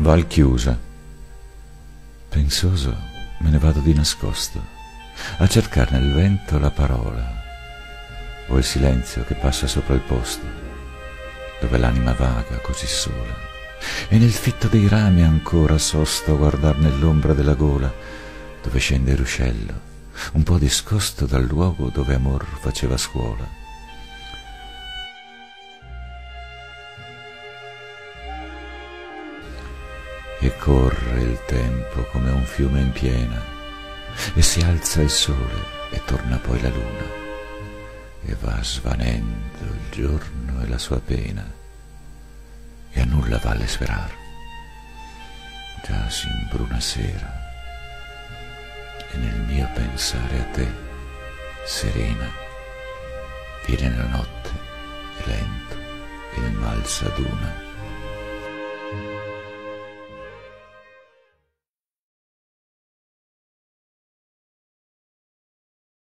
Val chiusa. Pensoso me ne vado di nascosto a cercare nel vento la parola o il silenzio che passa sopra il posto dove l'anima vaga così sola e nel fitto dei rami ancora sosto a guardar nell'ombra della gola dove scende il ruscello un po' discosto dal luogo dove amor faceva scuola e corre il tempo come un fiume in piena, e si alza il sole e torna poi la luna, e va svanendo il giorno e la sua pena, e a nulla vale sperar. Già si imbruna sera, e nel mio pensare a te, serena, viene la notte, e lento il mal s'aduna